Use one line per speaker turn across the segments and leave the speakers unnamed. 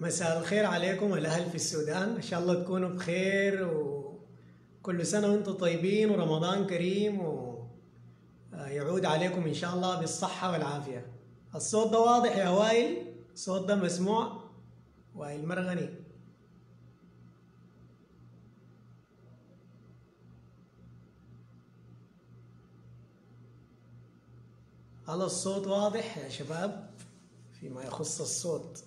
مساء الخير عليكم الأهل في السودان. إن شاء الله تكونوا بخير وكل سنة وأنتم طيبين ورمضان كريم ويعود عليكم إن شاء الله بالصحة والعافية. الصوت ده واضح يا وائل؟ الصوت ده مسموع؟ وائل مرغني. هل الصوت واضح يا شباب؟ فيما يخص الصوت.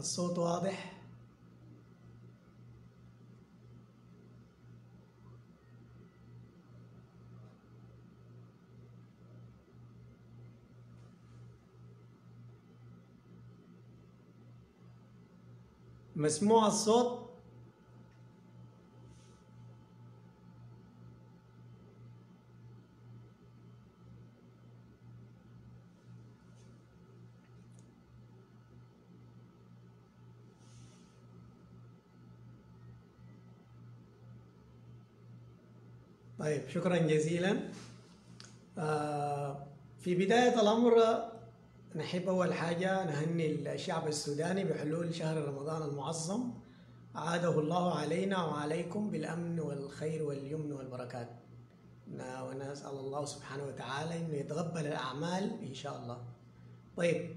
الصوت واضح؟ مسموع الصوت؟ طيب شكرا جزيلا. آه في بداية الأمر نحب أول حاجة نهني الشعب السوداني بحلول شهر رمضان المعظم. عاده الله علينا وعليكم بالأمن والخير واليمن والبركات. ونسأل الله سبحانه وتعالى أنه يتقبل الأعمال إن شاء الله. طيب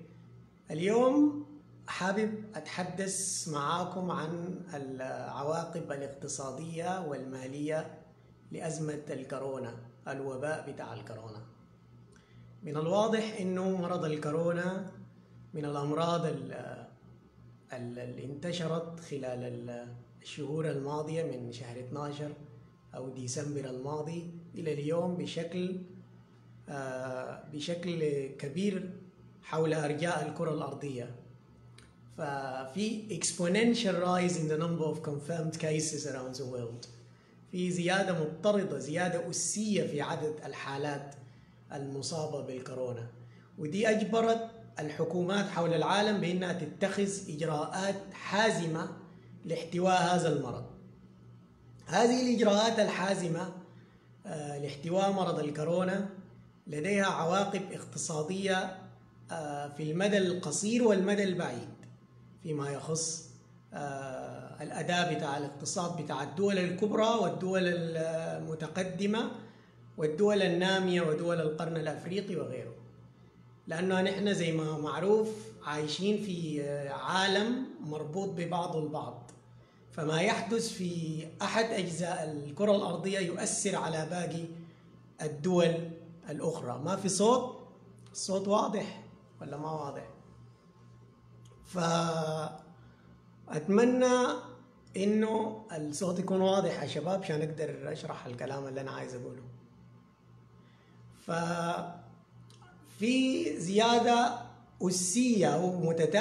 اليوم حابب أتحدث معاكم عن العواقب الاقتصادية والمالية لأزمة الكورونا الوباء بتاع الكورونا. من الواضح إنه مرض الكورونا من الأمراض اللي انتشرت خلال الشهور الماضية من شهر 12 أو ديسمبر الماضي إلى اليوم بشكل بشكل كبير حول أرجاء الكرة الأرضية. ففي exponential rise in the number of confirmed cases around the world. في زيادة مضطردة زيادة أسية في عدد الحالات المصابة بالكورونا. ودي أجبرت الحكومات حول العالم بأنها تتخذ إجراءات حازمة لاحتواء هذا المرض. هذه الإجراءات الحازمة لاحتواء مرض الكورونا لديها عواقب اقتصادية في المدى القصير والمدى البعيد فيما يخص الأداء بتاع الاقتصاد بتاع الدول الكبرى والدول المتقدمة والدول النامية ودول القرن الأفريقي وغيره. لأنه نحن زي ما معروف عايشين في عالم مربوط ببعض البعض. فما يحدث في أحد أجزاء الكرة الأرضية يؤثر على باقي الدول الأخرى. ما في صوت؟ الصوت واضح ولا ما واضح؟ فأتمنى إنه الصوت يكون واضح يا شباب عشان أقدر أشرح الكلام اللي أنا عايز أقوله. ففي زيادة أسية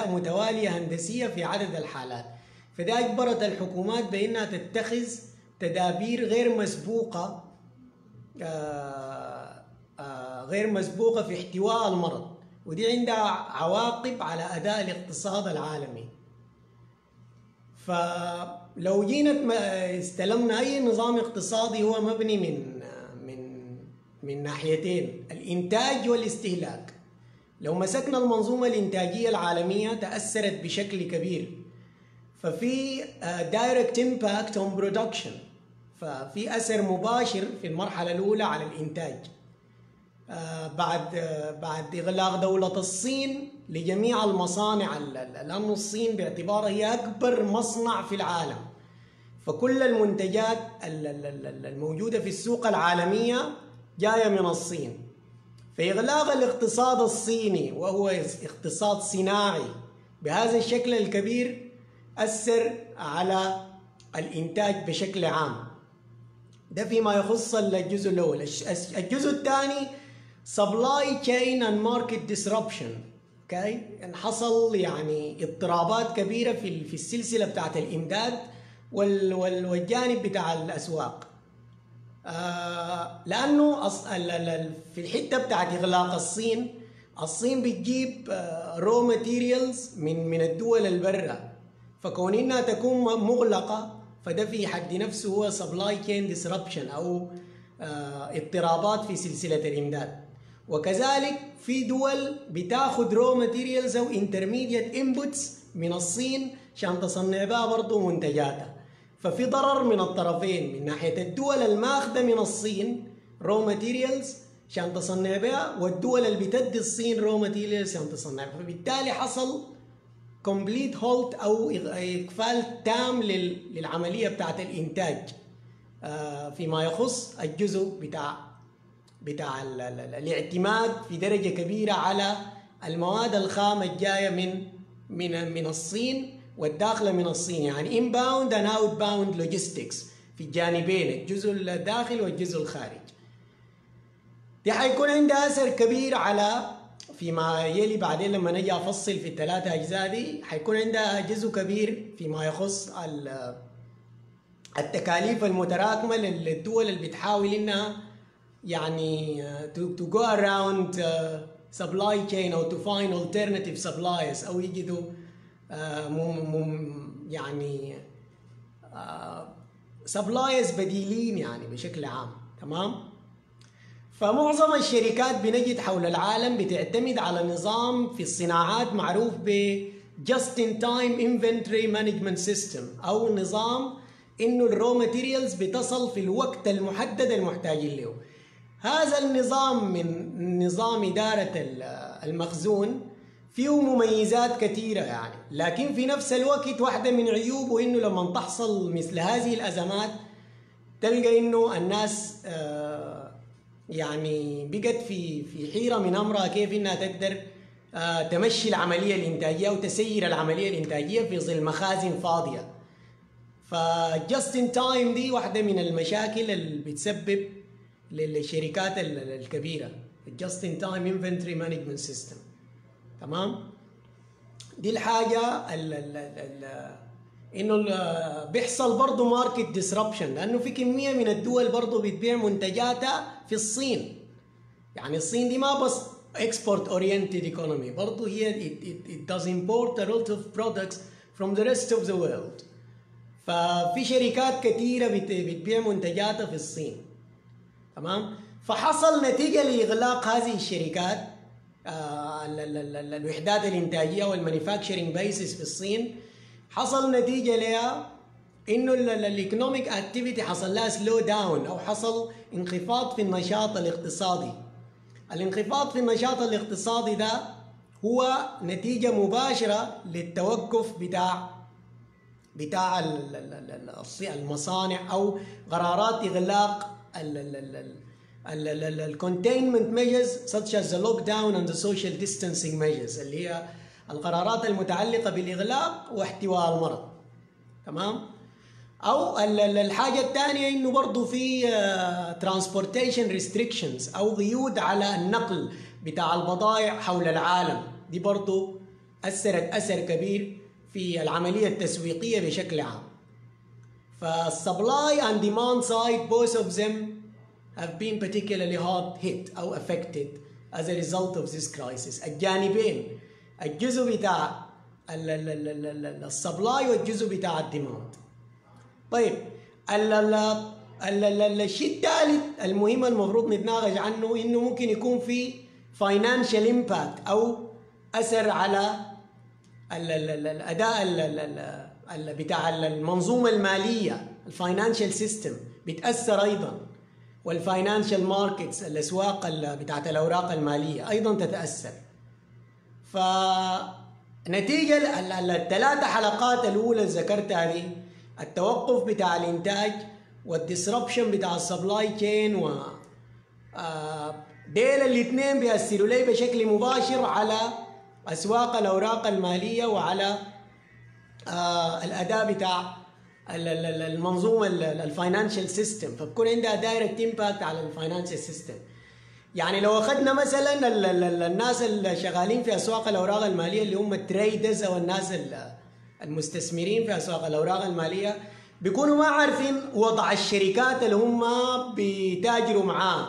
ومتوالية هندسية في عدد الحالات. فده أجبرت الحكومات بأنها تتخذ تدابير غير مسبوقة غير مسبوقة في احتواء المرض. ودي عندها عواقب على أداء الاقتصاد العالمي. فلو جينا استلمنا أي نظام اقتصادي هو مبني من من ناحيتين الإنتاج والاستهلاك. لو مسكنا المنظومة الإنتاجية العالمية تأثرت بشكل كبير. ففي direct impact on production ففي أثر مباشر في المرحلة الأولى على الإنتاج. بعد بعد إغلاق دولة الصين لجميع المصانع لأن الصين باعتبارها هي أكبر مصنع في العالم. فكل المنتجات الموجودة في السوق العالمية جاية من الصين. فإغلاق الاقتصاد الصيني وهو اقتصاد صناعي بهذا الشكل الكبير أثر على الإنتاج بشكل عام. ده فيما يخص الجزء الأول. الجزء الثاني supply chain and market disruption. Okay. حصل يعني اضطرابات كبيرة في في السلسلة بتاعت الإمداد والجانب بتاع الأسواق. آه لأنه في الحتة بتاعت إغلاق الصين الصين بتجيب raw materials من من الدول البرة. فكون إنها تكون مغلقة فده في حد نفسه هو supply chain disruption أو آه، اضطرابات في سلسلة الإمداد. وكذلك في دول بتاخد raw materials أو intermediate inputs من الصين عشان تصنع بها برضه منتجاتها. ففي ضرر من الطرفين من ناحية الدول الماخذة من الصين raw materials عشان تصنع بها والدول اللي بتدي الصين raw materials عشان تصنع بها. فبالتالي حصل complete halt أو إقفال تام للعملية بتاعت الإنتاج. آه، فيما يخص الجزء بتاع بتاع الاعتماد في درجة كبيرة على المواد الخام الجاية من من من الصين والداخلة من الصين. يعني inbound and outbound logistics في الجانبين الجزء الداخلي والجزء الخارجي دي حيكون عندها أثر كبير على فيما يلي بعدين لما نجي أفصل في الثلاثة أجزاء دي حيكون عندها جزء كبير فيما يخص التكاليف المتراكمة للدول اللي بتحاول إنها يعني to, to go around uh, supply chain أو to find alternative suppliers. أو يجدوا uh, مم مم يعني uh, suppliers بديلين يعني بشكل عام. تمام؟ فمعظم الشركات بنجد حول العالم بتعتمد على نظام في الصناعات معروف ب just in time inventory management system. أو نظام إنه ال raw materials بتصل في الوقت المحدد المحتاجين له. هذا النظام من نظام إدارة المخزون فيه مميزات كثيرة يعني. لكن في نفس الوقت واحدة من عيوبه إنه لما تحصل مثل هذه الأزمات تلقى إنه الناس آه يعني بقت في في حيرة من أمرها كيف إنها تقدر آه تمشي العملية الإنتاجية وتسير العملية الإنتاجية في ظل مخازن فاضية. ف just in time دي واحدة من المشاكل اللي بتسبب للشركات الكبيره ال just in time inventory management system تمام؟ دي الحاجة ال ال ال إنه بيحصل برضه market disruption لأنه في كمية من الدول برضه بتبيع منتجاتها في الصين. يعني الصين دي ما بس export oriented economy. برضه هي it, it, it does import a lot of products from the rest of the world. ففي شركات كثيره بتبيع منتجاتها في الصين. تمام؟ فحصل نتيجة لإغلاق هذه الشركات آه الوحدات الإنتاجية وال manufacturing bases في الصين. حصل نتيجة لها إنه ال economic activity حصل لها slow down أو حصل انخفاض في النشاط الاقتصادي. الانخفاض في النشاط الاقتصادي ده هو نتيجة مباشرة للتوقف بتاع بتاع المصانع أو قرارات إغلاق ال containment measures such as the lockdown and the social distancing measures اللي هي القرارات المتعلقة بالإغلاق واحتواء المرض. تمام؟ أو الحاجة الثانية إنه برضه في transportation restrictions أو قيود على النقل بتاع البضائع حول العالم. دي برضه أثرت أثر كبير في العملية التسويقية بشكل عام. فال supply and demand side both of them have been particularly hard hit أو affected as a result of this crisis. الجانبين الجزء بتاع ال supply والجزء بتاع ال demand طيب الشيء الثالث المهم المفروض نتناقش عنه إنه ممكن يكون في financial impact أو أثر على الأداء بتاع المنظومة المالية ال financial system بتأثر أيضا. وال financial markets الأسواق بتاعت الأوراق المالية أيضا تتأثر. فنتيجة الثلاثة حلقات الأولى ذكرتها دي التوقف بتاع الإنتاج وال disruption بتاع ال supply chain و ديل الاثنين بيأثروا لي بشكل مباشر على أسواق الأوراق المالية وعلى آه الأداء بتاع المنظومة ال financial system. فبكون عندها direct impact على ال financial system. يعني لو أخذنا مثلا الناس اللي شغالين في أسواق الأوراق المالية اللي هم ال traders أو الناس المستثمرين في أسواق الأوراق المالية بيكونوا ما عارفين وضع الشركات اللي هم بيتاجروا معاه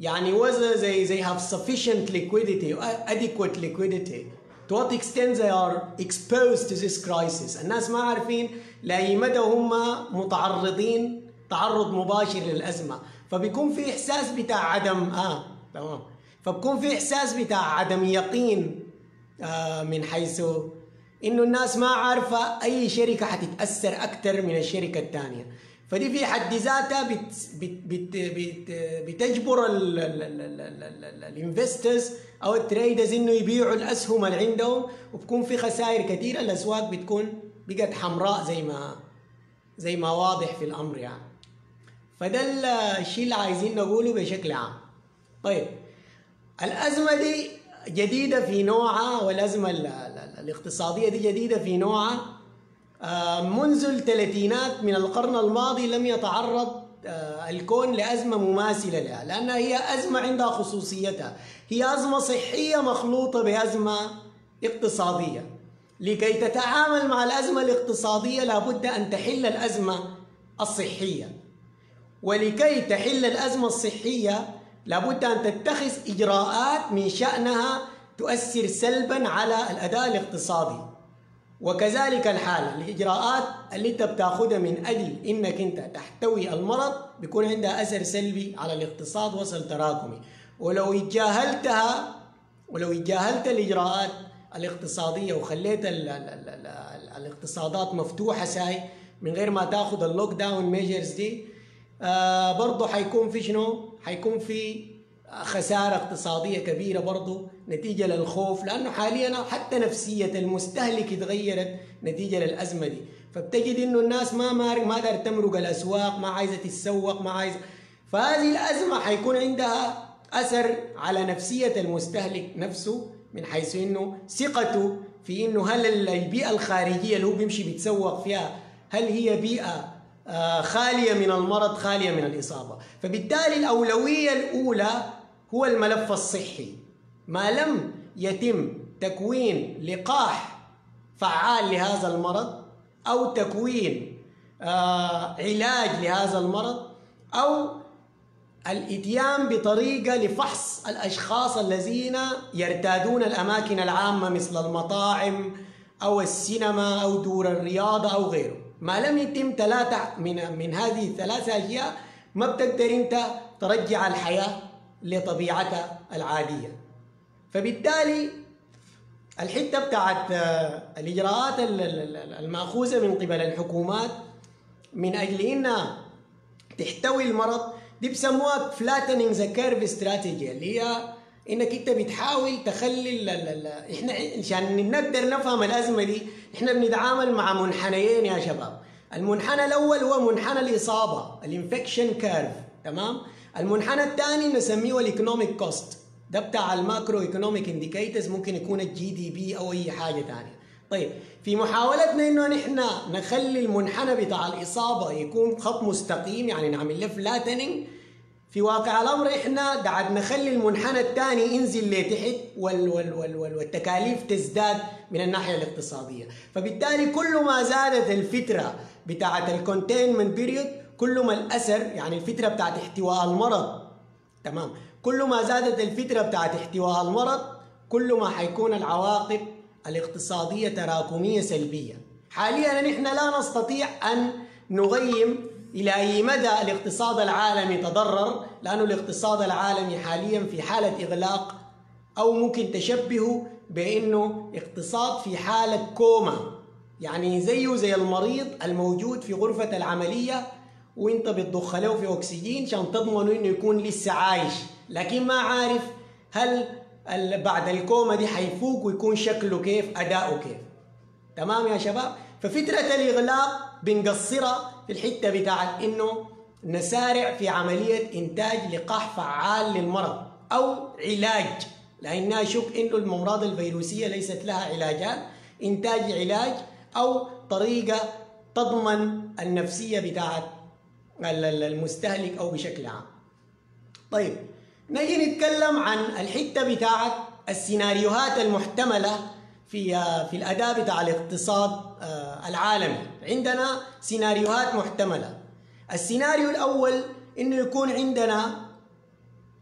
يعني وزن زي زي have sufficient liquidity adequate liquidity. To what extent they are exposed to this crisis الناس ما عارفين لأي مدى هم متعرضين تعرض مباشر للأزمة فبيكون في إحساس بتاع عدم آه تمام فبكون في إحساس بتاع عدم يقين آه من حيث إنه الناس ما عارفة أي شركة حتتأثر أكثر من الشركة الثانية فدي في حد ذاتها بت بت بت بت بتجبر ال investors أو ال traders إنه يبيعوا الاسهم اللي عندهم وبكون في خسائر كثيرة. الأسواق بتكون بقت حمراء زي ما زي ما واضح في الأمر يعني. فده الشيء اللي عايزين نقوله بشكل عام. طيب الأزمة دي جديدة في نوعها والأزمة الاقتصادية دي جديدة في نوعها. منذ الثلاثينات من القرن الماضي لم يتعرض الكون لأزمة مماثلة لها لأنها هي أزمة عندها خصوصيتها. هي أزمة صحية مخلوطة بأزمة اقتصادية. لكي تتعامل مع الأزمة الاقتصادية لابد أن تحل الأزمة الصحية. ولكي تحل الأزمة الصحية لابد أن تتخذ إجراءات من شأنها تؤثر سلبا على الأداء الاقتصادي. وكذلك الحال الإجراءات اللي أنت بتاخدها من أجل إنك أنت تحتوي المرض بيكون عندها أثر سلبي على الاقتصاد وصل تراكمي. ولو تجاهلتها ولو تجاهلت الإجراءات الاقتصادية وخليت ال ال ال ال الاقتصادات مفتوحة ساي من غير ما تاخد ال lockdown measures دي آه برضه حيكون في شنو؟ حيكون في خسارة اقتصادية كبيرة برضو نتيجة للخوف لأنه حاليا حتى نفسية المستهلك اتغيرت نتيجة للأزمة دي فبتجد إنه الناس ما مارك ما دار تمرق الأسواق ما عايزة تتسوق ما عايزة فهذه الأزمة حيكون عندها أثر على نفسية المستهلك نفسه من حيث إنه ثقته في إنه هل البيئة الخارجية اللي هو بيمشي بيتسوق فيها هل هي بيئة خالية من المرض خالية من الإصابة. فبالتالي الأولوية الأولى هو الملف الصحي. ما لم يتم تكوين لقاح فعال لهذا المرض أو تكوين علاج لهذا المرض أو الإتيان بطريقة لفحص الأشخاص الذين يرتادون الأماكن العامة مثل المطاعم أو السينما أو دور الرياضة أو غيره. ما لم يتم ثلاثة من من هذه الثلاثة أشياء ما بتقدر أنت ترجع الحياة لطبيعتها العادية. فبالتالي الحتة بتاعت الإجراءات المأخوذة من قبل الحكومات من أجل إنها تحتوي المرض دي بسموها flattening the curve strategy اللي هي إنك أنت بتحاول تخلي ال ال إحنا عشان نقدر نفهم الأزمة دي إحنا بنتعامل مع منحنيين يا شباب. المنحنى الأول هو منحنى الإصابة ال infection curve تمام؟ المنحنى الثاني نسميه ال economic cost ده بتاع ال macroeconomic indicators ممكن يكون ال GDP أو أي حاجة ثانية طيب في محاولتنا إنه نحن نخلي المنحنى بتاع الإصابة يكون خط مستقيم يعني نعمل له flattening في واقع الأمر إحنا قاعد نخلي المنحنى الثاني ينزل لتحت وال وال وال وال والتكاليف تزداد من الناحية الاقتصادية. فبالتالي كل ما زادت الفترة بتاعه ال containment period كل ما الاثر يعني الفترة بتاعه احتواء المرض تمام؟ كل ما زادت الفترة بتاعه احتواء المرض كل ما حيكون العواقب الاقتصادية تراكمية سلبية. حاليا نحن لا نستطيع أن نقيم إلى أي مدى الاقتصاد العالمي تضرر لأنه الاقتصاد العالمي حاليا في حالة إغلاق أو ممكن تشبهه بأنه اقتصاد في حالة كوما. يعني زيه زي المريض الموجود في غرفة العملية وانت بتضخ له في أكسجين عشان تضمنه إنه يكون لسه عايش. لكن ما عارف هل بعد الكوما دي حيفوق ويكون شكله كيف أداؤه كيف. تمام يا شباب؟ ففترة الإغلاق بنقصرها في الحتة بتاعت إنه نسارع في عملية إنتاج لقاح فعال للمرض أو علاج. لانها شك إنه الامراض الفيروسية ليست لها علاجات إنتاج علاج أو طريقة تضمن النفسية بتاعت المستهلك أو بشكل عام. طيب نجي نتكلم عن الحتة بتاعت السيناريوهات المحتملة في في الاداء بتاع الاقتصاد العالمي. عندنا سيناريوهات محتملة. السيناريو الأول إنه يكون عندنا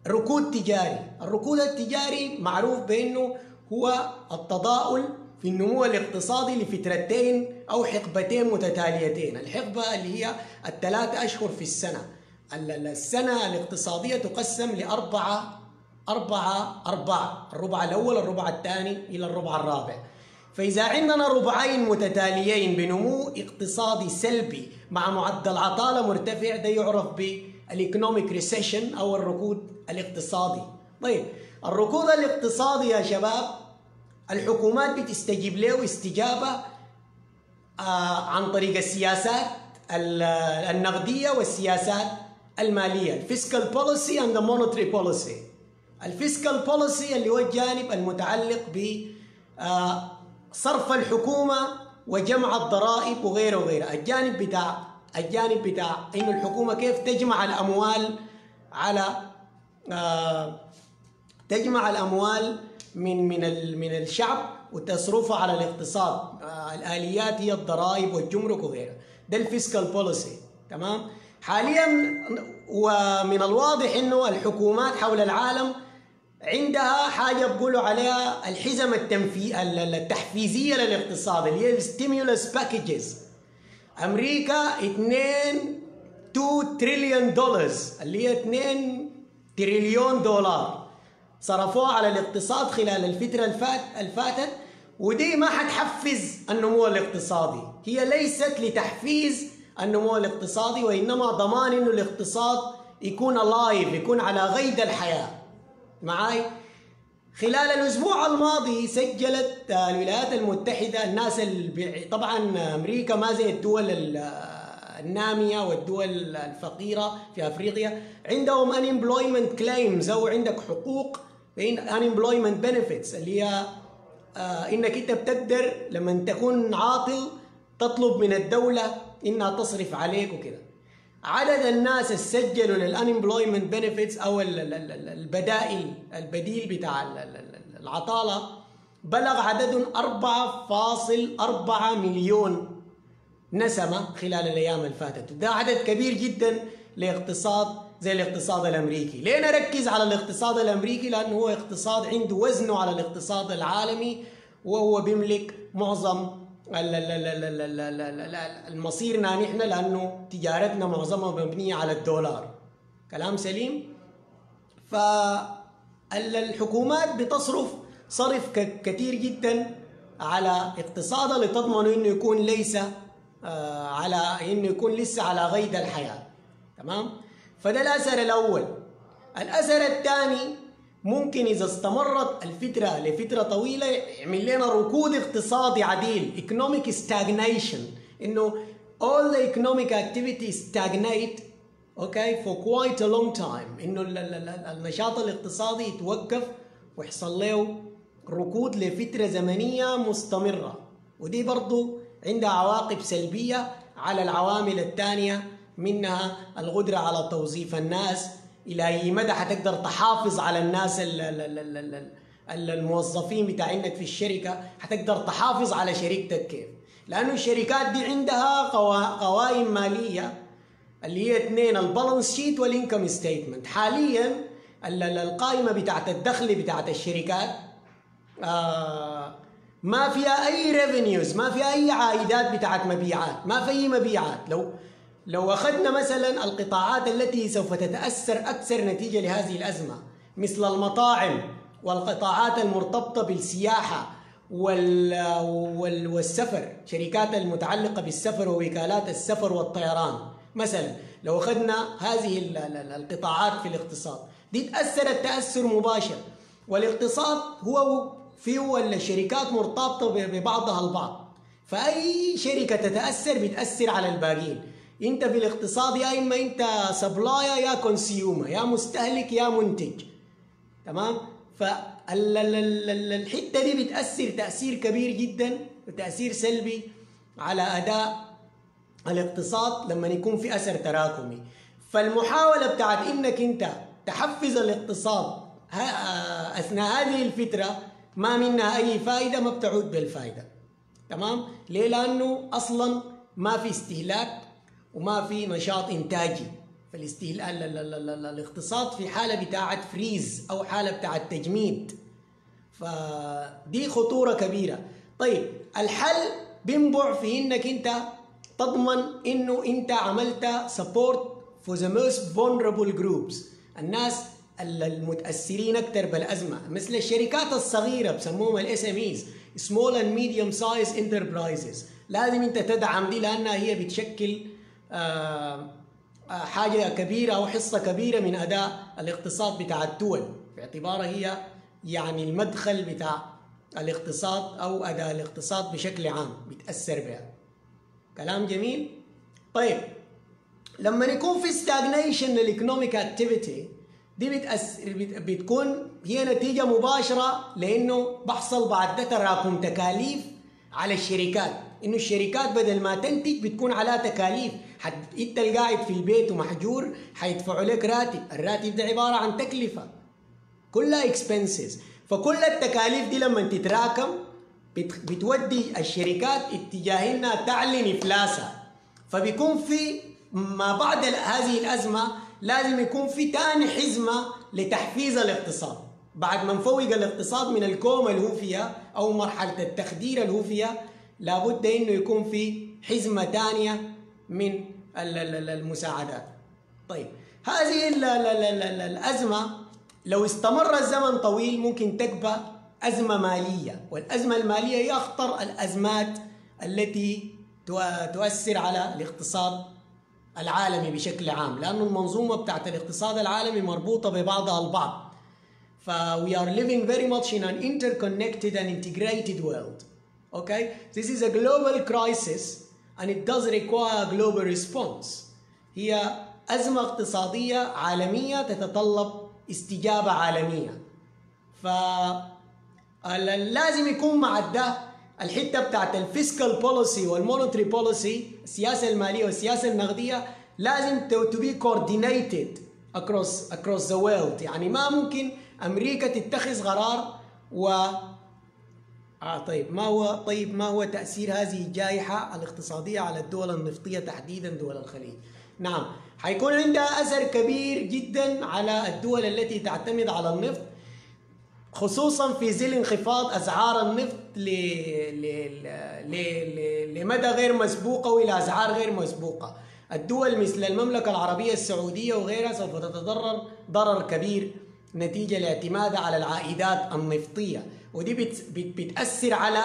ركود تجاري. الركود التجاري معروف بإنه هو التضاؤل في النمو الاقتصادي لفترتين أو حقبتين متتاليتين. الحقبة اللي هي الثلاثة أشهر في السنة. السنة الاقتصادية تقسم لأربعة أربعة أربعة الربع الأول الربع الثاني إلى الربع الرابع. فإذا عندنا ربعين متتاليين بنمو اقتصادي سلبي مع معدل عطالة مرتفع ده يعرف بال economic recession أو الركود الاقتصادي. طيب الركود الاقتصادي يا شباب الحكومات بتستجيب له استجابة آه عن طريق السياسات النقدية والسياسات المالية ال fiscal policy and monetary policy ال fiscal policy اللي هو الجانب المتعلق ب آه صرف الحكومة وجمع الضرائب وغيره وغيره. الجانب بتاع الجانب بتاع إنه الحكومة كيف تجمع الأموال على آه تجمع الأموال من من من الشعب وتصرفها على الاقتصاد. آه الآليات هي الضرائب والجمرك وغيرها ده ال fiscal policy. تمام؟ حاليا ومن الواضح إنه الحكومات حول العالم عندها حاجة بيقولوا عليها الحزم التنفي التحفيزية للاقتصاد اللي هي ال stimulus packages أمريكا 2 2 تريليون دولار اللي هي 2 تريليون دولار صرفوها على الاقتصاد خلال الفترة الفات الفاتت ودي ما حتحفز النمو الاقتصادي. هي ليست لتحفيز النمو الاقتصادي وإنما ضمان إنه الاقتصاد يكون live يكون على قيد الحياة. معاي؟ خلال الأسبوع الماضي سجلت الولايات المتحدة الناس البي... طبعا أمريكا ما زي الدول النامية والدول الفقيرة في أفريقيا عندهم unemployment claims أو عندك حقوق unemployment benefits اللي هي آه إنك أنت بتقدر لما تكون عاطل تطلب من الدولة إنها تصرف عليك وكده. عدد الناس اللي سجلوا لل unemployment benefits أو البدائل البديل بتاع العطالة بلغ عددهم 4.4 مليون نسمة خلال الأيام اللي فاتت. وده عدد كبير جدا لاقتصاد زي الاقتصاد الأمريكي. ليه نركز على الاقتصاد الأمريكي؟ لأنه هو اقتصاد عنده وزنه على الاقتصاد العالمي وهو بيملك معظم المصيرنا نحن لأنه تجارتنا معظمها مبنية على الدولار. كلام سليم؟ فالحكومات بتصرف صرف كثير جدا على اقتصادها لتضمن إنه يكون ليس على إنه يكون لسه على قيد الحياة. تمام؟ فده الأثر الأول. الأثر الثاني ممكن إذا استمرت الفترة لفترة طويلة يعمل لنا ركود اقتصادي عديل economic stagnation. إنه all the economic activities stagnate okay for quite a long time. إنه النشاط الاقتصادي يتوقف ويحصل له ركود لفترة زمنية مستمرة. ودي برضو عندها عواقب سلبية على العوامل الثانية منها القدرة على توظيف الناس إلى أي مدى حتقدر تحافظ على الناس الموظفين بتاعينك في الشركة؟ حتقدر تحافظ على شركتك كيف؟ لأنه الشركات دي عندها قوائم مالية اللي هي اثنين ال balance sheet وال income statement. حاليا القائمة بتاعت الدخل بتاعت الشركات آه ما فيها أي revenues ما فيها أي عائدات بتاعت مبيعات ما في أي مبيعات. لو لو أخذنا مثلا القطاعات التي سوف تتأثر أكثر نتيجة لهذه الأزمة مثل المطاعم والقطاعات وال وال والسفر شركات المتعلقة بالسفر ووكالات السفر والطيران. مثلا لو أخذنا هذه القطاعات في الاقتصاد دي تأثرت تأثر مباشر. والاقتصاد هو فيه الشركات مرتبطة ببعضها البعض. فأي شركة تتأثر بتأثر على الباقيين انت في الاقتصاد يا اما انت supplier يا consumer يا مستهلك يا منتج. تمام؟ فالحته دي بتأثر تأثير كبير جدا وتأثير سلبي على أداء الاقتصاد لما يكون في أثر تراكمي. فالمحاولة بتاعت إنك انت تحفز الاقتصاد أثناء هذه الفترة ما منها أي فائدة ما بتعود بالفائدة. تمام؟ ليه؟ لأنه أصلا ما في استهلاك وما في نشاط إنتاجي. فالاستهلاك الاقتصاد في حالة بتاعت freeze أو حالة بتاعت تجميد. فدي خطورة كبيرة. طيب الحل بينبع في إنك أنت تضمن إنه أنت عملت support for the most vulnerable groups. الناس المتأثرين أكثر بالأزمة. مثل الشركات الصغيرة بسموهم ال SMEs small and medium size enterprises لازم أنت تدعم دي لأنها هي بتشكل آه، آه، حاجة كبيرة أو حصة كبيرة من أداء الاقتصاد بتاع الدول. باعتبارها هي يعني المدخل بتاع الاقتصاد أو أداء الاقتصاد بشكل عام بتأثر بها. كلام جميل؟ طيب لما يكون في stagnation لل economic activity دي بتأثر بت- بتكون هي نتيجة مباشرة لأنه بحصل بعد ده تراكم تكاليف على الشركات. إنه الشركات بدل ما تنتج بتكون عليها تكاليف. حد أنت اللي قاعد في البيت ومحجور حيدفعوا لك راتب. الراتب ده عبارة عن تكلفة. كلها اكسبنسز فكل التكاليف دي لما تتراكم بت- بتودي الشركات اتجاه انها تعلن إفلاسها. فبيكون في ما بعد هذه الأزمة لازم يكون في تاني حزمة لتحفيز الاقتصاد. بعد ما نفوق الاقتصاد من الكومة اللي هو فيها أو مرحلة التخدير اللي هو فيها لابد إنه يكون في حزمة ثانية من المساعدات طيب هذه ال ال ال ال الأزمة لو استمر الزمن طويل ممكن تكبر أزمة مالية والأزمة المالية هي أخطر الأزمات التي تؤ- تؤثر على الاقتصاد العالمي بشكل عام لأن المنظومة بتاعت الاقتصاد العالمي مربوطة ببعضها البعض ف we are living very much in an interconnected and integrated world. Okay? This is a global crisis and it does require global response. هي أزمة اقتصادية عالمية تتطلب استجابة عالمية. ف لازم يكون مع ده الحتة بتاعت ال fiscal policy وال monetary policy السياسة المالية والسياسة النقدية لازم to be coordinated across across the world يعني ما ممكن أمريكا تتخذ قرار و آه طيب ما هو طيب ما هو تأثير هذه الجائحة الاقتصادية على الدول النفطية تحديدا دول الخليج؟ نعم حيكون عندها أثر كبير جدا على الدول التي تعتمد على النفط خصوصا في ظل انخفاض أسعار النفط ل... ل... ل... لمدى غير مسبوقة وإلى أسعار غير مسبوقة. الدول مثل المملكة العربية السعودية وغيرها سوف تتضرر ضرر كبير نتيجة لاعتمادها على العائدات النفطية ودي بت... بت... بتأثر على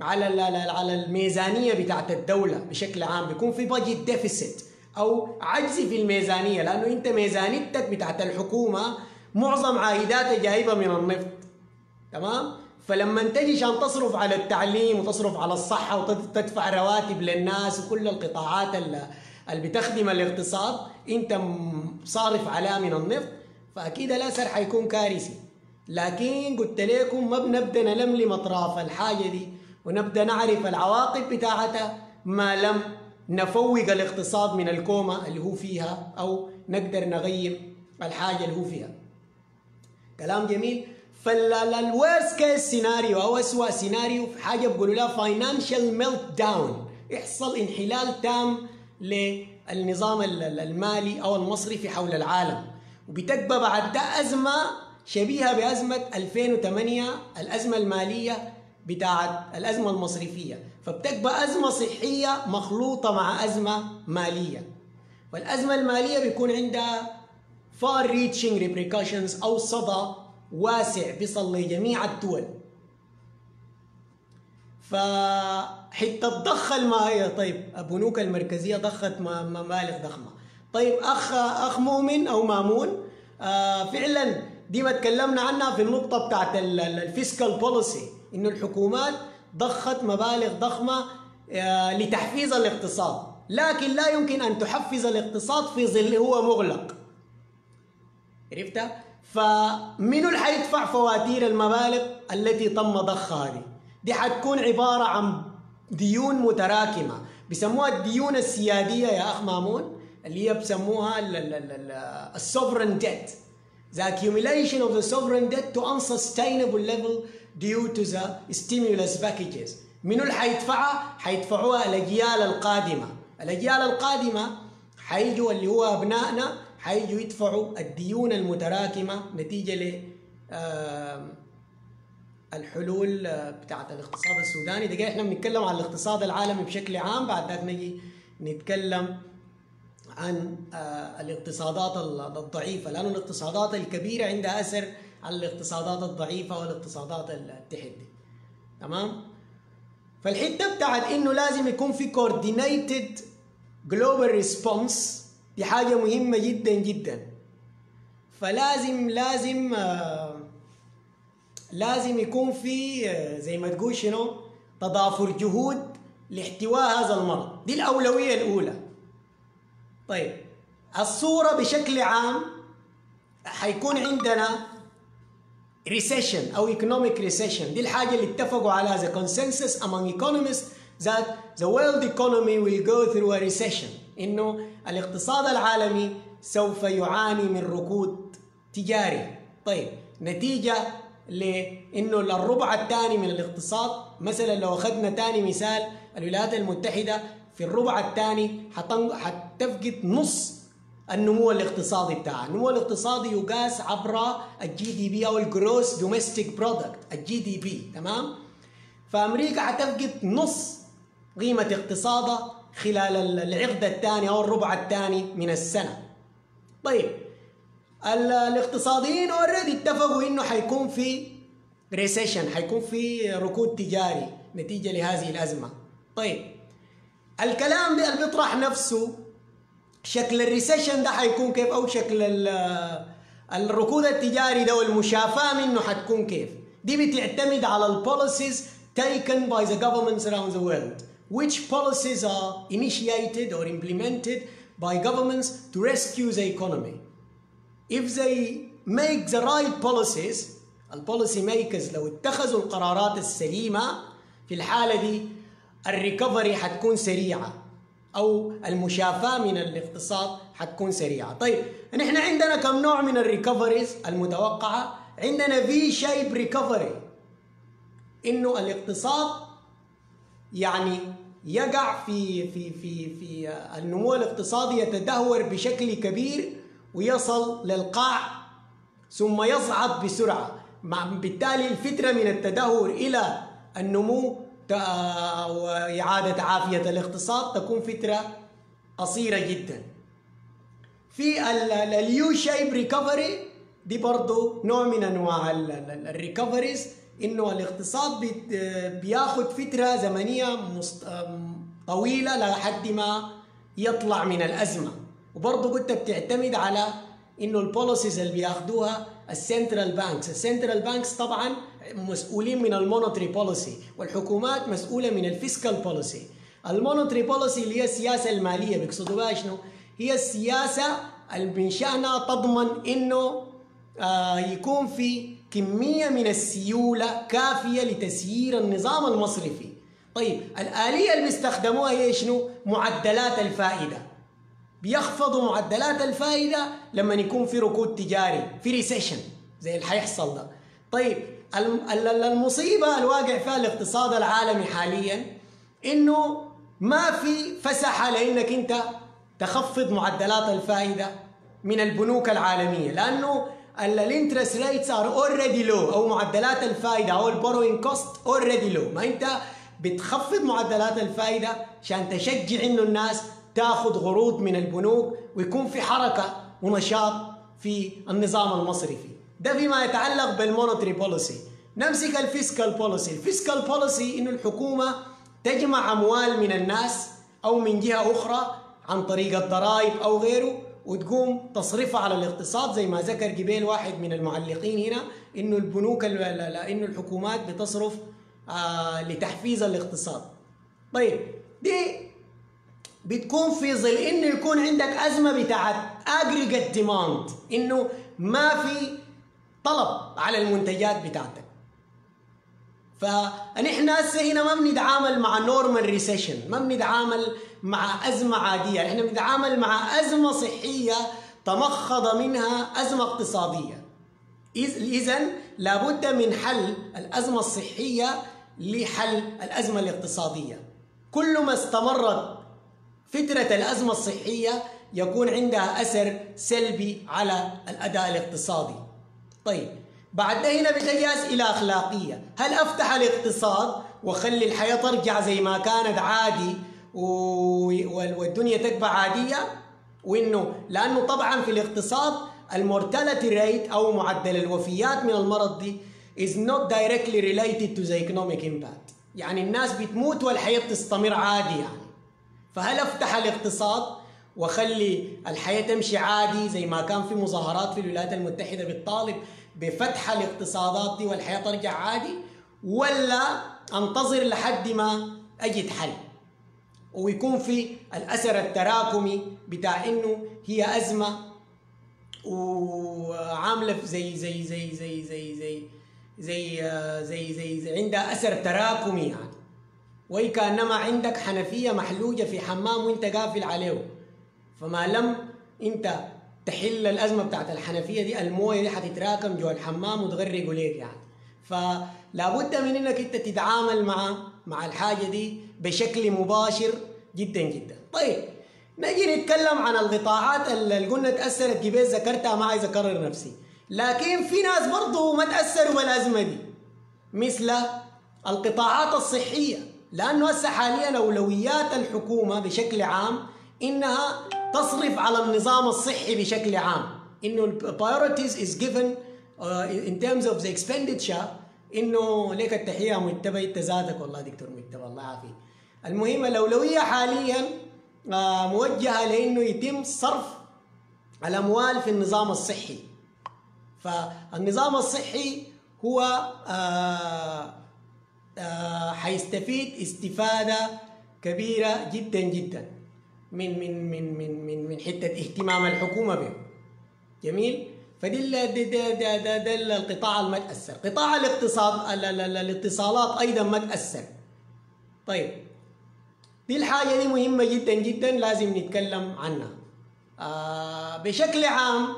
على على الميزانية بتاعت الدولة بشكل عام بيكون في budget deficit أو عجز في الميزانية لأنه أنت ميزانيتك بتاعت الحكومة معظم عائداتها جايبة من النفط تمام؟ فلما تجي عشان تصرف على التعليم وتصرف على الصحة وتدفع رواتب للناس وكل القطاعات اللي بتخدم الاقتصاد أنت صارف عليها من النفط فأكيد الاثر حيكون كارثي. لكن قلت لكم ما بنبدأ نلملم اطراف الحاجة دي ونبدأ نعرف العواقب بتاعتها ما لم نفوق الاقتصاد من الكومة اللي هو فيها أو نقدر نغير الحاجة اللي هو فيها. كلام جميل. فال worst case scenario أو اسوء سيناريو في حاجة بيقولوا لها financial meltdown يحصل انحلال تام للنظام ال- ال- المالي أو المصرفي حول العالم. وبتبقى بعد ده أزمة شبيهة بأزمة 2008 الأزمة المالية بتاعت الأزمة المصرفية. فبتبقى أزمة صحية مخلوطة مع أزمة مالية. والأزمة المالية بيكون عندها far reaching repercussions أو صدى واسع بيصل لجميع الدول. فحتى تضخ الماء طيب البنوك المركزية ضخت مبالغ ضخمة. طيب اخ أخ مؤمن أو مأمون آه فعلا دي ما تكلمنا عنها في النقطة بتاعت ال fiscal policy إنه الحكومات ضخت مبالغ ضخمة آه لتحفيز الاقتصاد لكن لا يمكن أن تحفز الاقتصاد في ظل هو مغلق عرفتها؟ فمنو اللي حيدفع فواتير المبالغ التي تم ضخها دي؟ دي حتكون عبارة عن ديون متراكمة بيسموها الديون السيادية يا أخ مامون اللي هي بيسموها ال sovereign debt The accumulation of the sovereign debt to unsustainable level due to the stimulus packages. منو اللي حيدفعها؟ حيدفعوها الأجيال القادمة. الأجيال القادمة حيجوا اللي هو أبنائنا حيجوا يدفعوا الديون المتراكمة نتيجة ل الحلول بتاعت الاقتصاد السوداني. دقيقة إحنا بنتكلم عن الاقتصاد العالمي بشكل عام بعد ذلك نجي نتكلم عن الاقتصادات الضعيفة. لأن الاقتصادات الكبيرة عندها أثر على الاقتصادات الضعيفة والاقتصادات التحدي. تمام؟ فالحتة بتاعت إنه لازم يكون في coordinated global response دي حاجة مهمة جدا جدا. فلازم لازم آه لازم يكون في آه زي ما تقول شنو؟ تضافر جهود لاحتواء هذا المرض. دي الأولوية الأولى. طيب الصورة بشكل عام حيكون عندنا recession أو economic recession. دي الحاجة اللي اتفقوا عليها the consensus among economists that the world economy will go through a recession. إنه الاقتصاد العالمي سوف يعاني من ركود تجاري. طيب نتيجة لأنه الربع الثاني من الاقتصاد مثلا لو أخذنا ثاني مثال الولايات المتحدة في الربع الثاني حتفقد نص النمو الاقتصادي بتاعها، النمو الاقتصادي يقاس عبر ال GDP أو ال gross domestic product ال GDP تمام؟ فأمريكا حتفقد نص قيمة اقتصادها خلال العقد الثاني أو الربع الثاني من السنة. طيب الاقتصاديين already اتفقوا إنه حيكون في recession حيكون في ركود تجاري نتيجة لهذه الأزمة طيب الكلام ده اللي بيطرح نفسه شكل ال recession ده حيكون كيف؟ أو شكل الركود التجاري ده والمشافاة منه حتكون كيف؟ دي بتعتمد على ال policies taken by the governments around the world. Which policies are initiated or implemented by governments to rescue the economy? If they make the right policies ال policy makers لو اتخذوا القرارات السليمة في الحالة دي ال recovery حتكون سريعة أو المشافاة من الاقتصاد حتكون سريعة. طيب نحن عندنا كم نوع من ال recoveries المتوقعة؟ عندنا V shape recovery إنه الاقتصاد يعني يقع في في في في النمو الاقتصادي يتدهور بشكل كبير ويصل للقاع ثم يصعد بسرعة. بالتالي الفترة من التدهور إلى النمو وإعادة عافية الاقتصاد تكون فترة قصيرة جدا. في ال U shape recovery دي برضو نوع من أنواع ال recoveries إنه الاقتصاد بياخد فترة زمنية طويلة لحد ما يطلع من الأزمة. وبرضه كنت بتعتمد على إنه ال policies اللي بياخدوها ال central banks. ال central banks طبعا مسؤولين من ال monetary policy والحكومات مسؤولة من ال fiscal policy. ال monetary policy اللي هي السياسة المالية بيقصدوا بها شنو؟ هي السياسة اللي من شأنها تضمن إنه آه يكون في كمية من السيولة كافية لتسيير النظام المصرفي. طيب الآلية اللي بيستخدموها هي شنو؟ معدلات الفائدة. بيخفضوا معدلات الفائدة لما يكون في ركود تجاري في recession زي اللي حيحصل ده. طيب المصيبة الواقع فيها الاقتصاد العالمي حاليا إنه ما في فسحة لإنك أنت تخفض معدلات الفائدة من البنوك العالمية لأنه ال interest rates are already low أو معدلات الفائدة أو ال borrowing cost already low ما أنت بتخفض معدلات الفائدة عشان تشجع إنه الناس تاخذ قروض من البنوك ويكون في حركة ونشاط في النظام المصرفي ده فيما يتعلق بال monetary policy نمسك ال fiscal policy ال fiscal policy إنه الحكومة تجمع أموال من الناس أو من جهة أخرى عن طريق الضرائب أو غيره وتقوم تصرفها على الاقتصاد زي ما ذكر قبيل واحد من المعلقين هنا إنه البنوك إنه الحكومات بتصرف آه لتحفيز الاقتصاد. طيب دي بتكون في ظل انه يكون عندك أزمة بتاعت aggregate demand إنه ما في طلب على المنتجات بتاعتك. فنحن هسه هنا ما بنتعامل مع normal recession ما بنتعامل مع أزمة عادية إحنا بنتعامل مع أزمة صحية تمخض منها أزمة اقتصادية. اذا لابد من حل الأزمة الصحية لحل الأزمة الاقتصادية. كل ما استمرت فترة الأزمة الصحية يكون عندها أثر سلبي على الأداء الاقتصادي. طيب بعد هنا بتجي أسئلة أخلاقية. هل أفتح الاقتصاد وخلي الحياة ترجع زي ما كانت عادي والدنيا تبقى عادية؟ وإنه لأنه طبعا في الاقتصاد المورتاليتي ريت أو معدل الوفيات من المرض دي is not directly related to the economic impact. يعني الناس بتموت والحياة بتستمر عادي يعني. فهل افتح الاقتصاد وخلي الحياة تمشي عادي زي ما كان في مظاهرات في الولايات المتحدة بتطالب بفتح الاقتصادات دي والحياة ترجع عادي ولا انتظر لحد ما اجد حل ويكون في الاثر التراكمي بتاع انه هي ازمه وعامله زي زي زي زي زي زي زي زي زي, زي عندها اثر تراكمي يعني وهي كانما عندك حنفية محلوجة في حمام وانت قافل عليه فما لم انت تحل الأزمة بتاعت الحنفية دي الموية دي حتتراكم جوا الحمام وتغرقوا ليك يعني. فلا بد من إنك انت تتعامل مع مع الحاجة دي بشكل مباشر جدا جدا. طيب نجي نتكلم عن القطاعات اللي قلنا تأثرت جبال ذكرتها ما عايز أكرر نفسي. لكن في ناس برضه ما تأثروا بالأزمة دي. مثل القطاعات الصحية. لأنه هسه حاليا أولويات الحكومة بشكل عام إنها تصرف على النظام الصحي بشكل عام. إنه priorities given uh, in terms of the expenditure. إنه لك التحية متبع إنت زادك والله دكتور متبع الله يعافيك. المهم الأولوية حاليا uh, موجهة لإنه يتم صرف الأموال في النظام الصحي. فالنظام الصحي هو uh, حيستفيد استفادة كبيرة جدا جدا من من من من من من حتة اهتمام الحكومة به جميل؟ فدي ده ده ده ده, ده القطاع تاثر قطاع الاقتصاد الاتصالات أيضا ما تاثر طيب دي الحاجة دي مهمة جدا جدا لازم نتكلم عنها. آه بشكل عام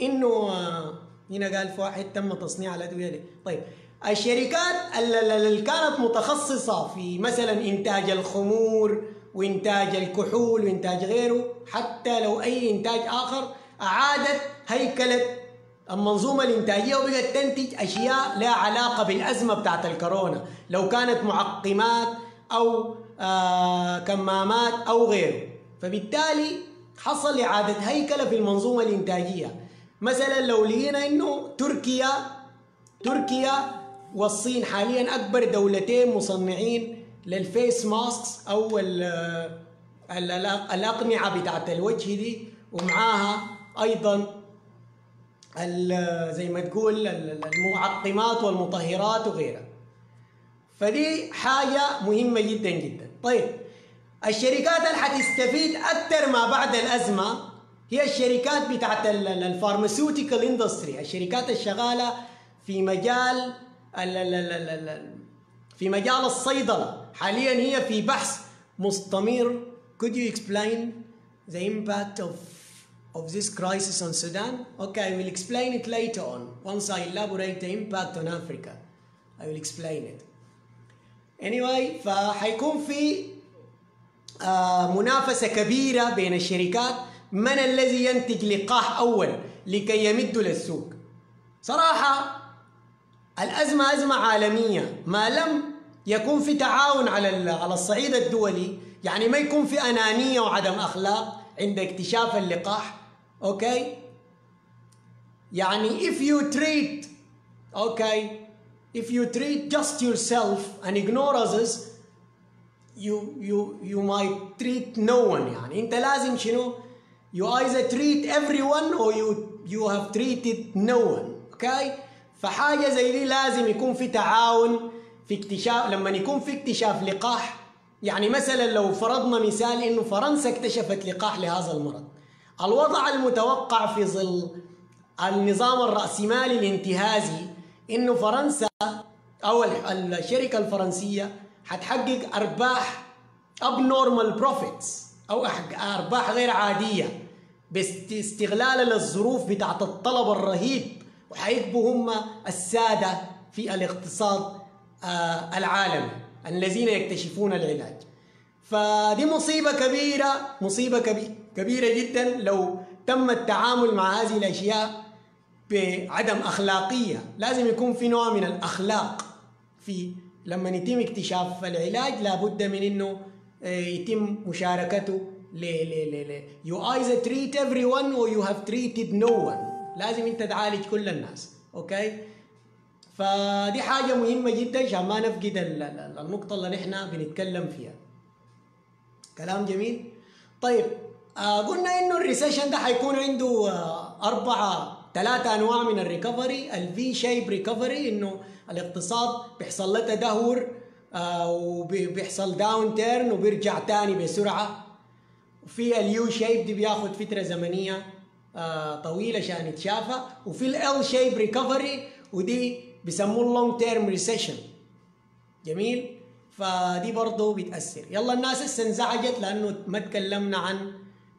إنه آه هنا قال في واحد تم تصنيع الأدوية دي. طيب الشركات اللي كانت متخصصة في مثلا إنتاج الخمور وإنتاج الكحول وإنتاج غيره حتى لو أي إنتاج آخر أعادت هيكلة المنظومة الإنتاجية وبقت تنتج أشياء لها علاقة بالأزمة بتاعت الكورونا. لو كانت معقمات أو آه كمامات أو غيره. فبالتالي حصل إعادة هيكلة في المنظومة الإنتاجية. مثلا لو لقينا إنه تركيا تركيا والصين حاليا أكبر دولتين مصنعين للفيس ماسكس أو الأقنعة بتاعت الوجه دي ومعاها أيضا زي ما تقول المعقمات والمطهرات وغيرها. فدي حاجة مهمة جدا جدا. طيب الشركات اللي حتستفيد أكثر ما بعد الأزمة هي الشركات بتاعت ال pharmaceutical industry الشركات الشغالة في مجال في مجال الصيدلة حاليا هي في بحث مستمر could you explain the impact of of this crisis on Sudan okay I will explain it later on once I elaborate the impact on Africa I will explain it anyway فحيكون في آه منافسة كبيرة بين الشركات من الذي ينتج لقاح أول لكي يمد للسوق صراحة الأزمة أزمة عالمية ما لم يكون في تعاون على على الصعيد الدولي يعني ما يكون في أنانية وعدم أخلاق عند اكتشاف اللقاح أوكي يعني if you treat okay if you treat just yourself and ignore others you you you might treat no one يعني انت لازم شنو you either treat everyone or you you have treated no one okay فحاجة زي دي لازم يكون في تعاون في اكتشاف لما يكون في اكتشاف لقاح يعني مثلا لو فرضنا مثال إنه فرنسا اكتشفت لقاح لهذا المرض. الوضع المتوقع في ظل النظام الرأسمالي الانتهازي إنه فرنسا أو الشركة الفرنسية حتحقق أرباح abnormal profits أو أرباح غير عادية باستغلال للظروف بتاعت الطلب الرهيب. وحيبقوا هم السادة في الاقتصاد آه العالمي الذين يكتشفون العلاج. فدي مصيبة كبيرة مصيبة كبيرة جدا لو تم التعامل مع هذه الأشياء بعدم أخلاقية. لازم يكون في نوع من الأخلاق في لما يتم اكتشاف العلاج لابد من إنه يتم مشاركته ل ل ل ل you either treat everyone or you have treated no one. لازم انت تعالج كل الناس أوكي؟ فدي حاجة مهمة جدا عشان ما نفقد النقطة اللي نحن بنتكلم فيها. كلام جميل؟ طيب آه قلنا إنه ال recession ده حيكون عنده آه أربعة ثلاثة أنواع من ال recovery. ال V shape recovery إنه الاقتصاد بيحصل له تدهور آه وبيحصل downturn وبيرجع تاني بسرعة. وفي ال U shape دي بياخد فترة زمنية. آه طويلة عشان يتشافى وفي ال shape recovery ودي بيسموه ال long term recession جميل؟ فدي برضه بتأثر. يلا الناس هسه انزعجت لأنه ما تكلمنا عن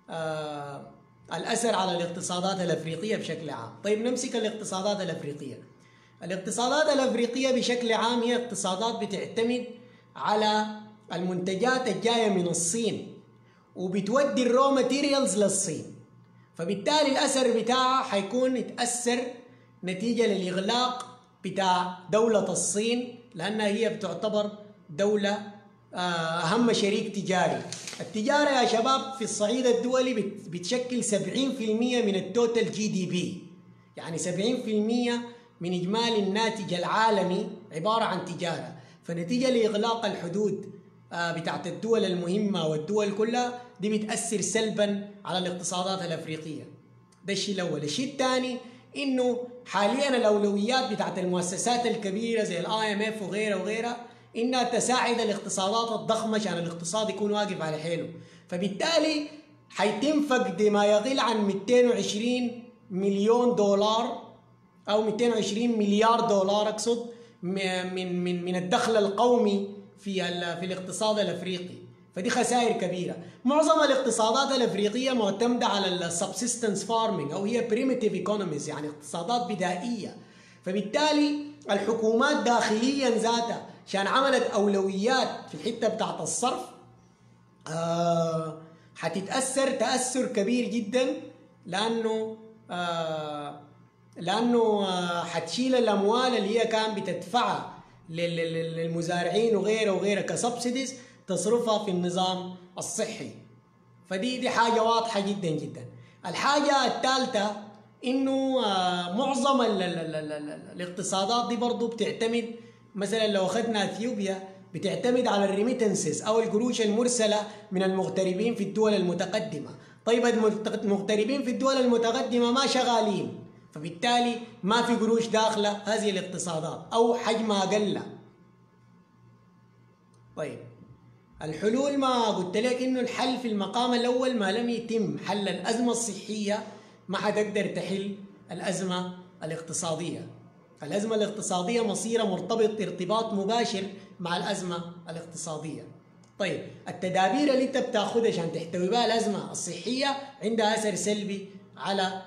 آه الأثر على الاقتصادات الأفريقية بشكل عام. طيب نمسك الاقتصادات الأفريقية. الاقتصادات الأفريقية بشكل عام هي اقتصادات بتعتمد على المنتجات الجاية من الصين وبتودي ال raw materials للصين. فبالتالي الأثر بتاعها حيكون يتأثر نتيجة للإغلاق بتاع دولة الصين لأنها هي بتعتبر دولة أهم شريك تجاري. التجارة يا شباب في الصعيد الدولي بتشكل 70% من ال total GDP يعني 70% من إجمالي الناتج العالمي عبارة عن تجارة. فنتيجة لإغلاق الحدود بتاعت الدول المهمة والدول كلها دي بتأثر سلبا على الاقتصادات الأفريقية. ده الشيء الأول. الشيء الثاني إنه حاليا الأولويات بتاعت المؤسسات الكبيرة زي ال IMF وغيرها وغيرها إنها تساعد الاقتصادات الضخمة عشان الاقتصاد يكون واقف على حيله. فبالتالي حيتم فقد ما يقل عن 220 مليون دولار أو 220 مليار دولار أقصد من من من الدخل القومي في في الاقتصاد الأفريقي. فدي خسائر كبيرة. معظم الاقتصادات الأفريقية معتمدة على ال subsistence farming أو هي primitive economies يعني اقتصادات بدائية. فبالتالي الحكومات داخليا ذاتها عشان عملت أولويات في الحتة بتاعت الصرف آه حتتأثر تأثر كبير جدا لأنه آه لأنه آه حتشيل الأموال اللي هي كان بتدفعها للمزارعين وغيره وغيره ك subsidies تصرفها في النظام الصحي. فدي دي حاجة واضحة جدا جدا. الحاجة الثالثة إنه معظم ال ال الاقتصادات دي برضو بتعتمد مثلا لو أخذنا إثيوبيا بتعتمد على الريميتنسز أو القروش المرسلة من المغتربين في الدول المتقدمة. طيب المغتربين في الدول المتقدمة ما شغالين. فبالتالي ما في قروش داخلة هذه الاقتصادات أو حجمها قل طيب. الحلول ما قلت لك إنه الحل في المقام الأول ما لم يتم حل الأزمة الصحية ما حتقدر تحل الأزمة الاقتصادية. الازمه الاقتصادية مصيرها مرتبط ارتباط مباشر مع الأزمة الاقتصادية. طيب التدابير اللي أنت بتاخذها عشان تحتوي بها الأزمة الصحية عندها أثر سلبي على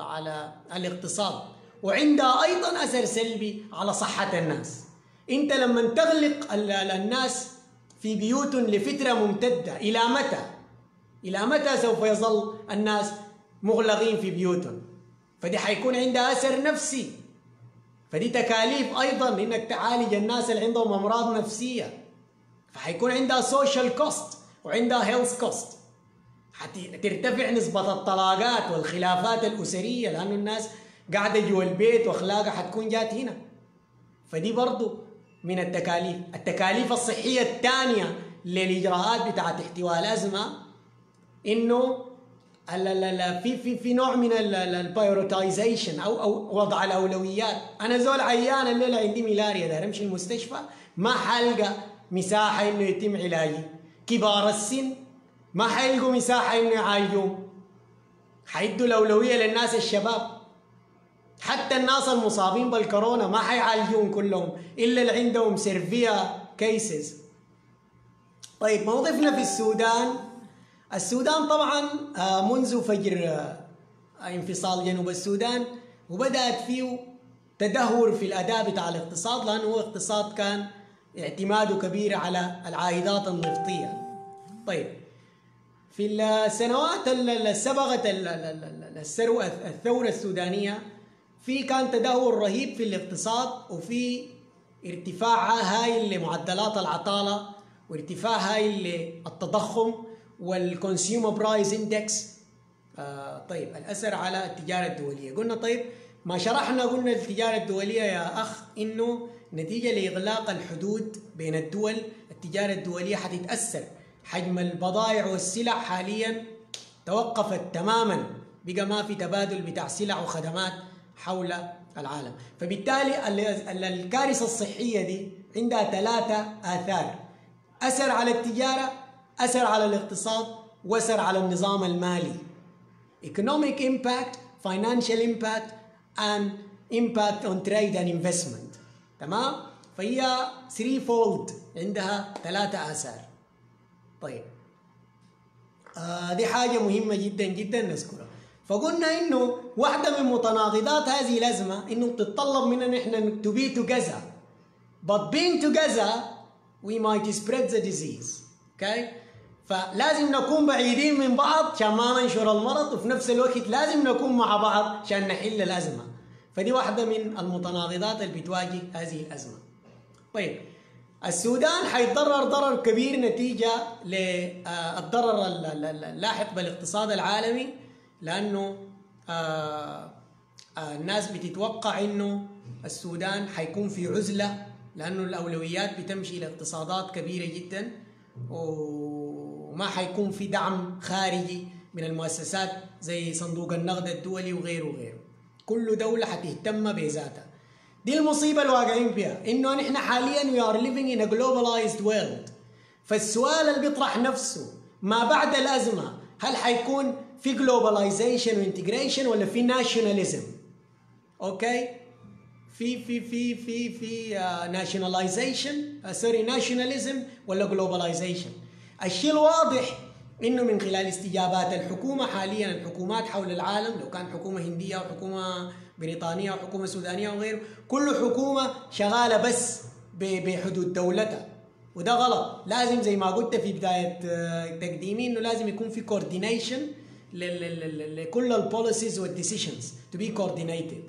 على الاقتصاد وعندها أيضا أثر سلبي على صحة الناس. انت لما تغلق الناس في بيوت لفترة ممتدة إلى متى؟ إلى متى سوف يظل الناس مغلقين في بيوتهم؟ فدي حيكون عندها أثر نفسي فدي تكاليف أيضا إنك تعالج الناس اللي عندهم أمراض نفسية فحيكون عندها social cost وعندها health cost حترتفع نسبة الطلاقات والخلافات الأسرية لأنه الناس قاعدة جوا البيت وأخلاقها حتكون جات هنا فدي برضو من التكاليف. التكاليف الصحية الثانية للإجراءات بتاعت احتواء الأزمة إنه في في في نوع من البايروتايزيشن أو أو وضع الأولويات. أنا زول عيان الليلة عندي ملاريا داير أمشي المستشفى ما حلقى مساحة إنه يتم علاجي. كبار السن ما حيلقوا مساحة إنه يعالجوهم. حيدوا الأولوية للناس الشباب. حتى الناس المصابين بالكورونا ما حيعالجوهم كلهم إلا اللي عندهم severe cases طيب موقفنا في السودان السودان طبعا منذ فجر انفصال جنوب السودان وبدأت فيه تدهور في الأداء بتاع الاقتصاد لأنه هو اقتصاد كان اعتماده كبير على العائدات النفطية. طيب في السنوات اللي سبقت الثروة الثورة السودانية في كان تدهور رهيب في الاقتصاد وفي ارتفاع هائل لمعدلات العطالة وارتفاع هائل للتضخم وال consumer price index طيب الأثر على التجارة الدولية. قلنا طيب ما شرحنا قلنا التجارة الدولية يا أخ إنه نتيجة لإغلاق الحدود بين الدول التجارة الدولية حتتأثر. حجم البضائع والسلع حاليا توقفت تماما بقى ما في تبادل بتاع سلع وخدمات. حول العالم. فبالتالي الكارثة الصحية دي عندها ثلاثة آثار. أثر على التجارة أثر على الاقتصاد وأثر على النظام المالي. Economic impact financial impact and impact on trade and investment. تمام؟ فهي 3 fold عندها ثلاثة آثار. طيب. آه دي حاجة مهمة جدا جدا نذكرها. فقلنا إنه واحدة من متناقضات هذه الأزمة إنه بتتطلب مننا إحنا to be together. But being together we might spread the disease. Okay? فلازم نكون بعيدين من بعض عشان ما ننشر المرض وفي نفس الوقت لازم نكون مع بعض عشان نحل الأزمة. فدي واحدة من المتناقضات اللي بتواجه هذه الأزمة. طيب السودان حيتضرر ضرر كبير نتيجة للضرر اللاحق بالاقتصاد العالمي. لأنه الناس بتتوقع إنه السودان حيكون في عزلة لأنه الأولويات بتمشي لاقتصادات كبيرة جدا وما حيكون في دعم خارجي من المؤسسات زي صندوق النقد الدولي وغيره وغيره. كل دولة حتهتم بذاتها. دي المصيبة اللي واقعين فيها إنه نحن حاليا we are living in a globalized world. فالسؤال اللي بيطرح نفسه ما بعد الأزمة هل حيكون في globalization و integration ولا في nationalism okay في في في في في nationalization sorry nationalism ولا globalization الشيء الواضح إنه من خلال استجابات الحكومة حاليا الحكومات حول العالم لو كان حكومة هندية أو حكومة بريطانية أو حكومة سودانية أو غيره كل حكومة شغالة بس بحدود دولتها. وده غلط. لازم زي ما قلت في بداية تقديمي إنه لازم يكون في coordination لكل ال policies وال decisions to be coordinated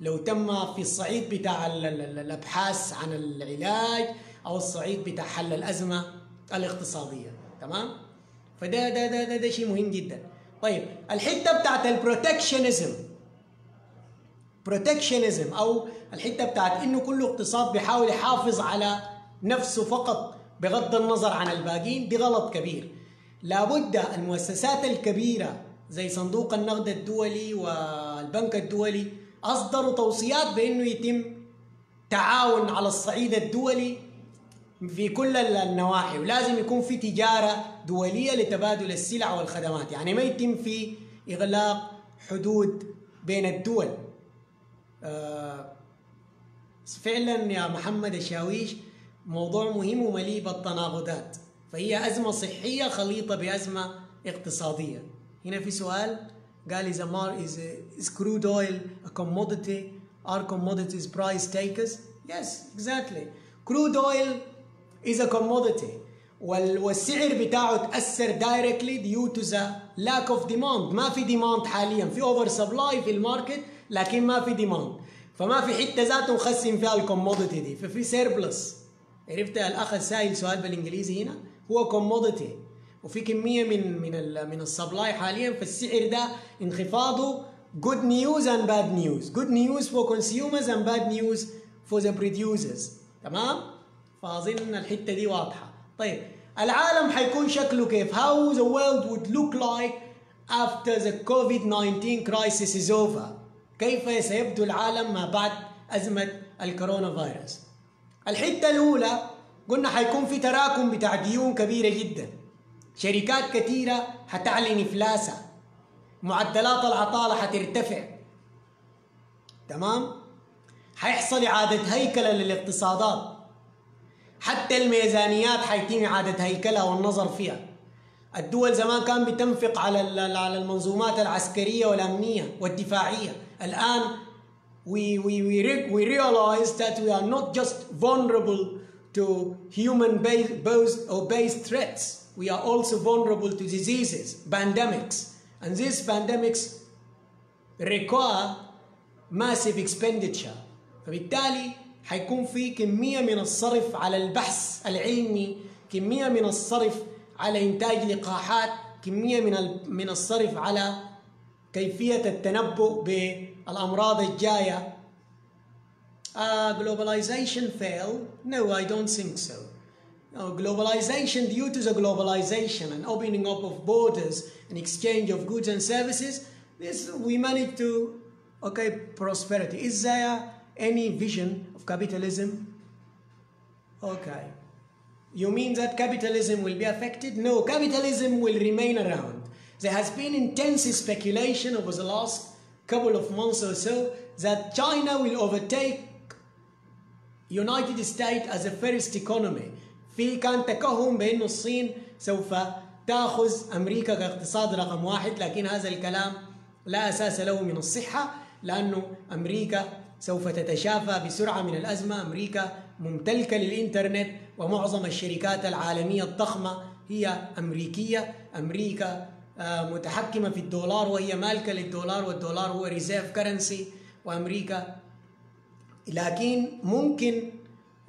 لو تم في الصعيد بتاع الأبحاث عن العلاج أو الصعيد بتاع حل الأزمة الاقتصادية. تمام؟ فده ده ده ده, ده شيء مهم جدا. طيب الحتة بتاعت البروتكشنزم بروتكشنزم أو الحتة بتاعت إنه كل اقتصاد بيحاول يحافظ على نفسه فقط بغض النظر عن الباقيين دي غلط كبير. لابد المؤسسات الكبيرة زي صندوق النقد الدولي والبنك الدولي أصدروا توصيات بإنه يتم تعاون على الصعيد الدولي في كل النواحي ولازم يكون في تجارة دولية لتبادل السلع والخدمات يعني ما يتم في إغلاق حدود بين الدول. آه فعلا يا محمد الشاويش موضوع مهم ومليء بالتناقضات. فهي أزمة صحية خليطة بأزمة اقتصادية. هنا في سؤال قال is a mar is, crude oil a commodity? Are commodities price takers? Yes exactly. Crude oil is والسعر بتاعه تأثر directly due to the lack of demand. ما في demand حاليا. في over supply في ال market لكن ما في demand فما في حتة ذاته نخزن فيها ال commodity دي. ففي surplus عرفت الأخ السائل سؤال بالإنجليزي هنا؟ هو commodity وفي كمية من من من السبلاي حاليا فالسعر ده انخفاضه. Good news and bad news. Good news for consumers and bad news for the producers. تمام؟ فاظن الحتة دي واضحة. طيب العالم حيكون شكله كيف؟ How the world would look like after the COVID-19 crisis is over. كيف سيبدو العالم ما بعد أزمة الكورونا فيروس؟ الحتة الأولى قلنا حيكون في تراكم بتاع ديون كبيرة جدا. شركات كثيرة حتعلن إفلاسها. معدلات العطالة حترتفع. تمام؟ حيحصل إعادة هيكلة للاقتصادات. حتى الميزانيات حيتم إعادة هيكلها والنظر فيها. الدول زمان كان بتنفق على على المنظومات العسكرية والأمنية والدفاعية. الآن we, we, we, we realize that we are not just vulnerable to human based, based or based threats we are also vulnerable to diseases pandemics and these pandemics require massive expenditure فبالتالي حيكون في كمية من الصرف على البحث العلمي كمية من الصرف على إنتاج لقاحات كمية من من الصرف على كيفية التنبؤ بالأمراض الجاية uh, globalization fail? No, I don't think so. Uh, globalization, due to the globalization and opening up of borders and exchange of goods and services, this we managed to, okay, prosperity. Is there any vision of capitalism? Okay. You mean that capitalism will be affected? No, capitalism will remain around. There has been intense speculation over the last couple of months or so that China will overtake United States as a first economy. في كان تكهن بأن الصين سوف تأخذ أمريكا كاقتصاد رقم واحد لكن هذا الكلام لا أساس له من الصحة لأنه أمريكا سوف تتشافى بسرعة من الأزمة. أمريكا ممتلكة للإنترنت ومعظم الشركات العالمية الضخمة هي أمريكية. أمريكا متحكمة في الدولار وهي مالكة للدولار والدولار هو reserve currency وأمريكا لكن ممكن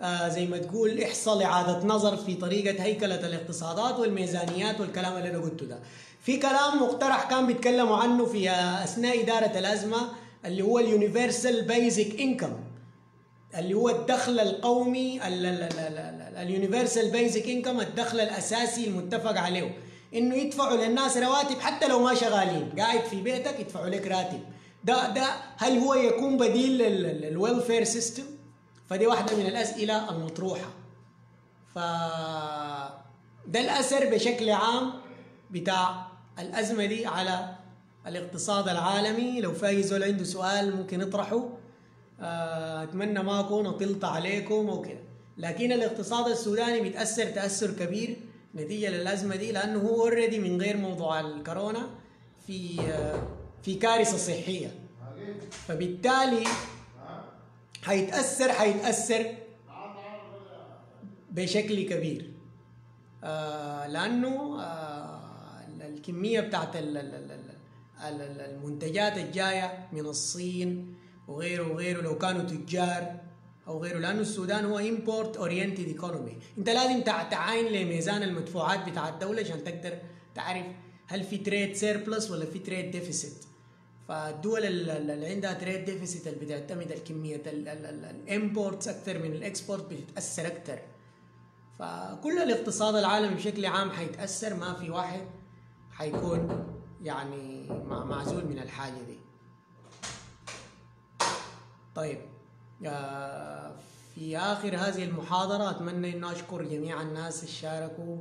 آه زي ما تقول يحصل إعادة نظر في طريقة هيكلة الاقتصادات والميزانيات والكلام اللي أنا قلته ده. في كلام مقترح كان بيتكلموا عنه في أثناء إدارة الأزمة اللي هو ال universal basic income اللي هو الدخل القومي ال universal basic income الدخل الأساسي المتفق عليه. إنه يدفعوا للناس رواتب حتى لو ما شغالين. قاعد في بيتك يدفعوا لك راتب. ده ده هل هو يكون بديل لل welfare system فدي واحدة من الأسئلة المطروحة. ف ده الأثر بشكل عام بتاع الأزمة دي على الاقتصاد العالمي. لو في زول عنده سؤال ممكن يطرحه. أتمنى ما أكون أطلت عليكم أو كده. لكن الاقتصاد السوداني بيتأثر تأثر كبير نتيجة للأزمة دي لأنه هو اوريدي من غير موضوع الكورونا. في في كارثة صحية. فبالتالي حيتاثر حيتاثر بشكل كبير. لأنه الكمية بتاعت المنتجات الجاية من الصين وغيره وغيره لو كانوا تجار أو غيره. لأنه السودان هو import oriented economy أنت لازم تعاين لميزان المدفوعات بتاع الدولة عشان تقدر تعرف هل في trade surplus ولا في trade deficit فالدول اللي عندها trade deficit اللي بتعتمد الكمية ال imports أكثر من ال export بتتأثر أكثر. فكل الاقتصاد العالمي بشكل عام حيتأثر ما في واحد حيكون يعني معزول من الحاجة دي. طيب في آخر هذه المحاضرة أتمنى أن أشكر جميع الناس اللي شاركوا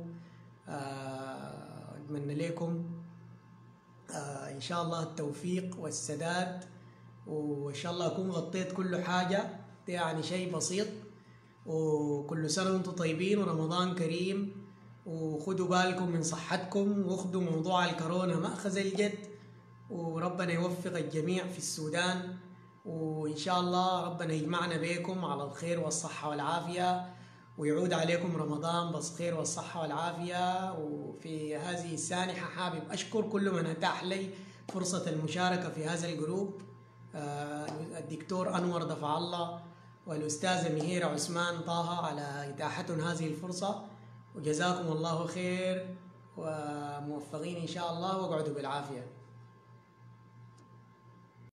أتمنى لكم إن شاء الله التوفيق والسداد وإن شاء الله أكون غطيت كل حاجة يعني شيء بسيط. وكل سنة وأنتم طيبين ورمضان كريم. وخدوا بالكم من صحتكم واخدوا موضوع الكورونا مأخذ الجد. وربنا يوفق الجميع في السودان. وإن شاء الله ربنا يجمعنا بكم على الخير والصحة والعافية. ويعود عليكم رمضان بالخير والصحة والعافية. وفي هذه السانحة حابب أشكر كل من أتاح لي فرصة المشاركة في هذا الجروب. الدكتور أنور دفع الله والأستاذة مهيرة عثمان طه على إتاحتهم هذه الفرصة. وجزاكم الله خير. وموفقين إن شاء الله. واقعدوا بالعافية.